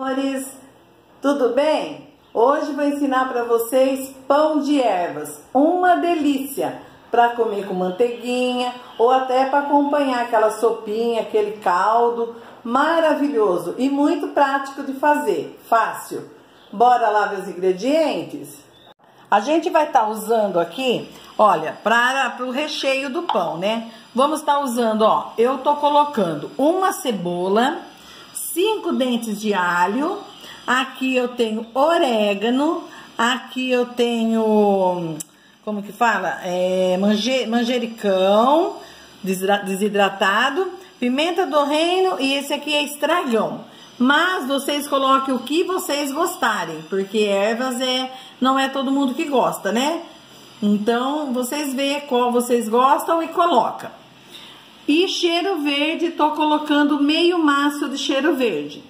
Amores, tudo bem? Hoje vou ensinar para vocês pão de ervas, uma delícia para comer com manteiguinha ou até para acompanhar aquela sopinha, aquele caldo, maravilhoso e muito prático de fazer, fácil. Bora lá ver os ingredientes? A gente vai estar tá usando aqui, olha, para o recheio do pão, né? Vamos estar tá usando, ó, eu tô colocando uma cebola, cinco dentes de alho. Aqui eu tenho orégano. Aqui eu tenho, como que fala? É, manjericão desidratado. Pimenta do reino e esse aqui é estragão. Mas vocês coloquem o que vocês gostarem, porque ervas é não é todo mundo que gosta, né? Então, vocês veem qual vocês gostam e coloca. E cheiro verde, tô colocando meio maço de cheiro verde.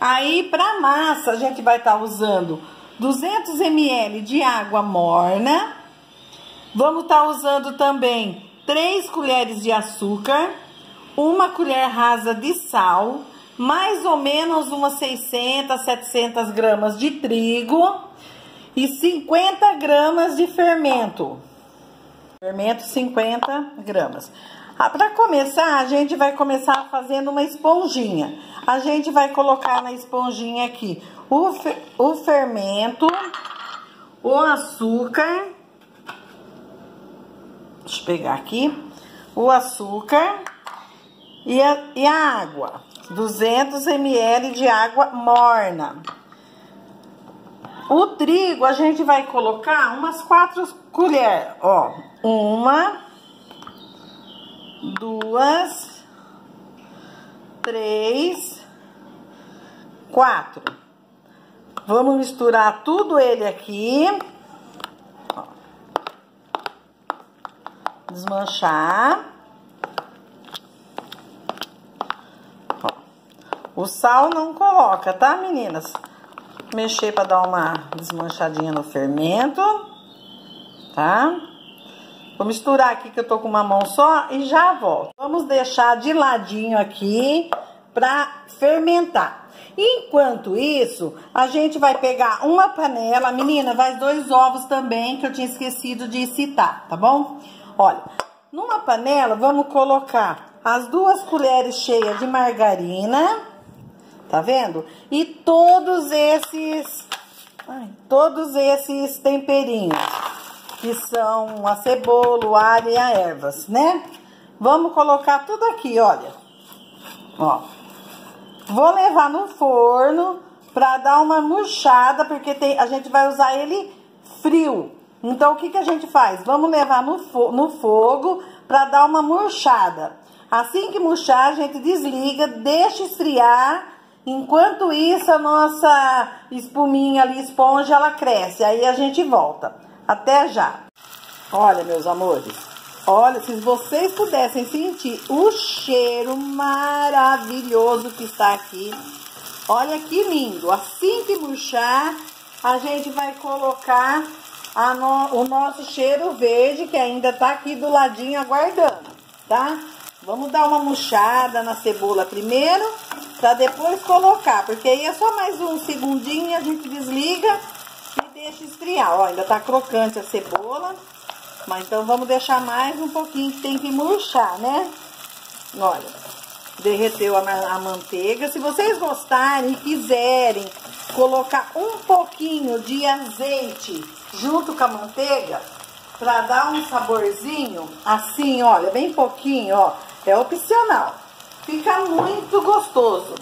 Aí, para massa, a gente vai estar tá usando 200 ml de água morna. Vamos estar tá usando também 3 colheres de açúcar, uma colher rasa de sal, mais ou menos umas 600, 700 gramas de trigo e 50 gramas de fermento. Fermento 50 gramas. Ah, Para começar, a gente vai começar fazendo uma esponjinha. A gente vai colocar na esponjinha aqui o, fe o fermento, o açúcar. Deixa eu pegar aqui. O açúcar e a, e a água. 200 ml de água morna. O trigo a gente vai colocar umas quatro colheres, ó. Uma, duas, três, quatro. Vamos misturar tudo ele aqui. Desmanchar. O sal não coloca, tá, meninas? Mexer para dar uma desmanchadinha no fermento, tá? Vou misturar aqui que eu tô com uma mão só e já volto. Vamos deixar de ladinho aqui pra fermentar. Enquanto isso, a gente vai pegar uma panela. Menina, vai dois ovos também, que eu tinha esquecido de citar, tá bom? Olha, numa panela, vamos colocar as duas colheres cheias de margarina, tá vendo? E todos esses, todos esses temperinhos que são a cebola, o alho e a ervas, né? Vamos colocar tudo aqui, olha. Ó. Vou levar no forno pra dar uma murchada, porque tem, a gente vai usar ele frio. Então, o que, que a gente faz? Vamos levar no, fo no fogo pra dar uma murchada. Assim que murchar, a gente desliga, deixa esfriar. Enquanto isso, a nossa espuminha ali, esponja, ela cresce. Aí a gente volta. Até já! Olha, meus amores, olha, se vocês pudessem sentir o cheiro maravilhoso que está aqui. Olha que lindo! Assim que murchar, a gente vai colocar no, o nosso cheiro verde, que ainda está aqui do ladinho aguardando, tá? Vamos dar uma murchada na cebola primeiro, para depois colocar, porque aí é só mais um segundinho a gente desliga deixa esfriar. Ó, ainda tá crocante a cebola. Mas então vamos deixar mais um pouquinho, que tem que murchar, né? Olha, derreteu a, a manteiga. Se vocês gostarem e quiserem colocar um pouquinho de azeite junto com a manteiga, pra dar um saborzinho, assim, olha, bem pouquinho, ó, é opcional. Fica muito gostoso.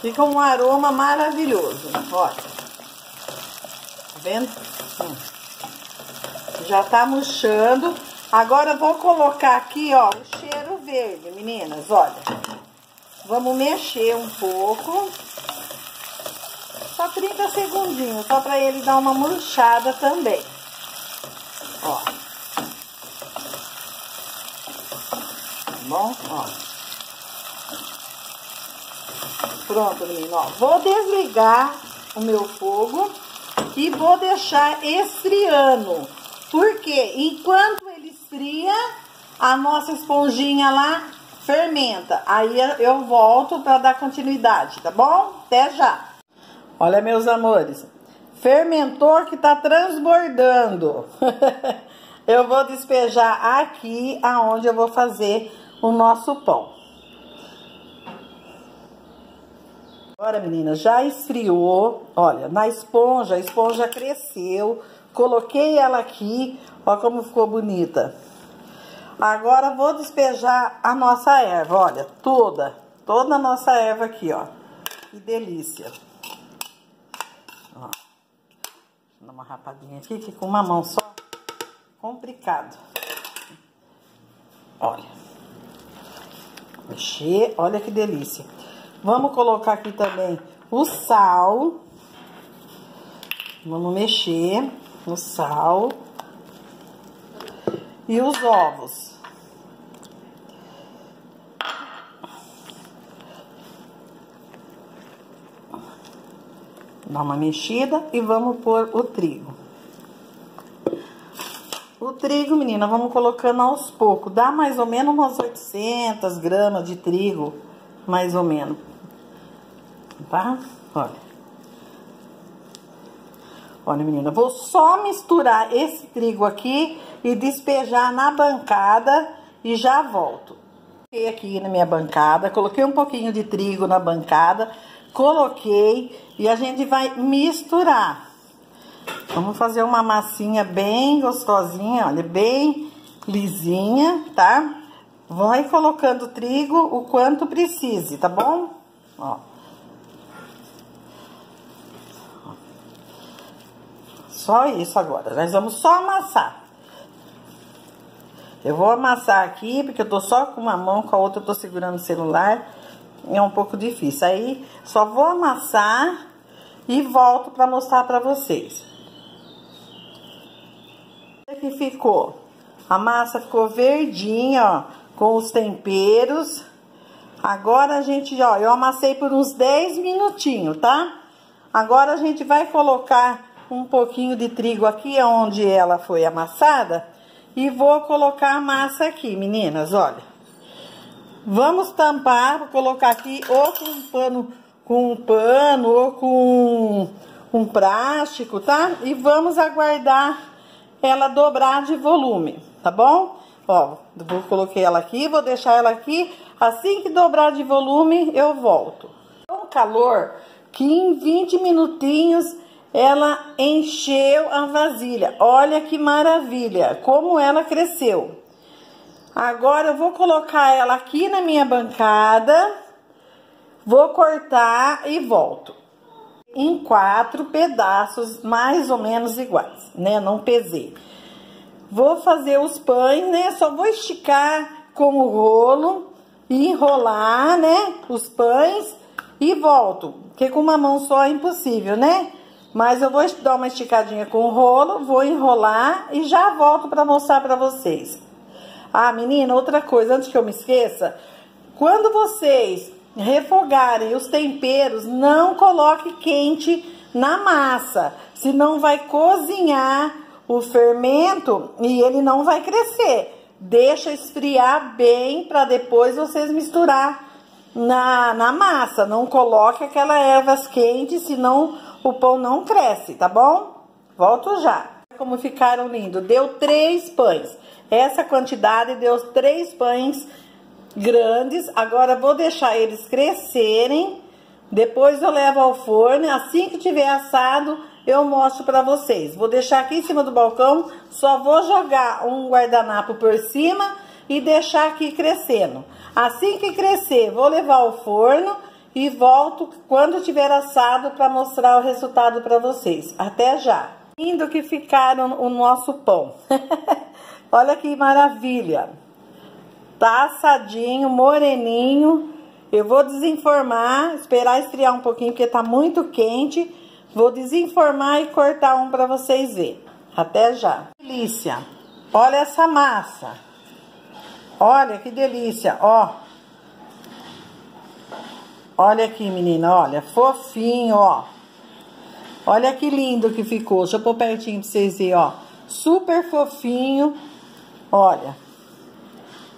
Fica um aroma maravilhoso, olha vendo? Já tá murchando. Agora eu vou colocar aqui, ó, o cheiro verde, meninas, olha. Vamos mexer um pouco. Só 30 segundinhos, só pra ele dar uma murchada também. Ó. Tá bom? Ó. Pronto, menino, ó. Vou desligar o meu fogo e vou deixar esfriando. Porque enquanto ele esfria, a nossa esponjinha lá fermenta. Aí eu volto para dar continuidade, tá bom? Até já! Olha, meus amores, fermentor que tá transbordando. eu vou despejar aqui aonde eu vou fazer o nosso pão. Agora, meninas, já esfriou. Olha, na esponja, a esponja cresceu. Coloquei ela aqui, ó como ficou bonita. Agora vou despejar a nossa erva, olha, toda, toda a nossa erva aqui, ó. Que delícia. Ó. Vou dar uma rapadinha aqui, que com uma mão só, complicado. Olha. Mexer, olha que delícia. Vamos colocar aqui também o sal. Vamos mexer o sal. E os ovos. Dá uma mexida e vamos pôr o trigo. O trigo, menina, vamos colocando aos poucos. Dá mais ou menos umas 800 gramas de trigo, mais ou menos tá? Olha. Olha, menina, vou só misturar esse trigo aqui e despejar na bancada e já volto. Coloquei aqui na minha bancada, coloquei um pouquinho de trigo na bancada, coloquei e a gente vai misturar. Vamos fazer uma massinha bem gostosinha, olha, bem lisinha, tá? Vai colocando trigo o quanto precise, tá bom? Ó. Só isso agora. Nós vamos só amassar. Eu vou amassar aqui, porque eu tô só com uma mão, com a outra eu tô segurando o celular. É um pouco difícil. Aí, só vou amassar e volto pra mostrar pra vocês. que ficou? A massa ficou verdinha, ó, com os temperos. Agora a gente, ó, eu amassei por uns 10 minutinhos, tá? Agora a gente vai colocar um pouquinho de trigo aqui onde ela foi amassada e vou colocar a massa aqui, meninas, olha. Vamos tampar, vou colocar aqui ou com um pano, com um pano ou com um plástico, tá? E vamos aguardar ela dobrar de volume, tá bom? Ó, vou coloquei ela aqui, vou deixar ela aqui, assim que dobrar de volume eu volto. Um calor que em 20 minutinhos ela encheu a vasilha. Olha que maravilha, como ela cresceu. Agora eu vou colocar ela aqui na minha bancada, vou cortar e volto. Em quatro pedaços mais ou menos iguais, né? Não pesei. Vou fazer os pães, né? Só vou esticar com o rolo e enrolar, né? Os pães e volto. Porque com uma mão só é impossível, né? Mas eu vou dar uma esticadinha com o rolo, vou enrolar e já volto para mostrar para vocês. Ah, menina, outra coisa, antes que eu me esqueça, quando vocês refogarem os temperos, não coloque quente na massa, senão vai cozinhar o fermento e ele não vai crescer. Deixa esfriar bem para depois vocês misturar na, na massa. Não coloque aquelas ervas quentes, senão o pão não cresce, tá bom? Volto já. Como ficaram lindos. Deu três pães. Essa quantidade deu três pães grandes. Agora vou deixar eles crescerem. Depois eu levo ao forno. Assim que tiver assado, eu mostro pra vocês. Vou deixar aqui em cima do balcão. Só vou jogar um guardanapo por cima e deixar aqui crescendo. Assim que crescer, vou levar ao forno e volto quando tiver assado para mostrar o resultado para vocês. Até já! Lindo que ficaram o nosso pão. Olha que maravilha! Tá assadinho, moreninho. Eu vou desenformar, esperar esfriar um pouquinho porque tá muito quente. Vou desenformar e cortar um para vocês verem. Até já! Delícia! Olha essa massa! Olha que delícia, ó! Olha aqui, menina, olha, fofinho, ó. Olha que lindo que ficou. Deixa eu pôr pertinho pra vocês verem, ó. Super fofinho, olha.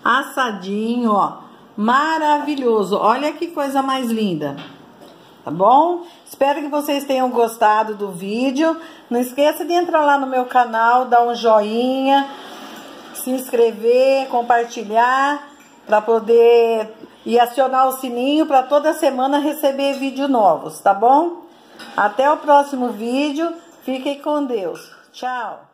Assadinho, ó. Maravilhoso. Olha que coisa mais linda. tá bom? Espero que vocês tenham gostado do vídeo. Não esqueça de entrar lá no meu canal, dar um joinha, se inscrever, compartilhar, para poder e acionar o sininho para toda semana receber vídeos novos, tá bom? Até o próximo vídeo. Fiquem com Deus. Tchau.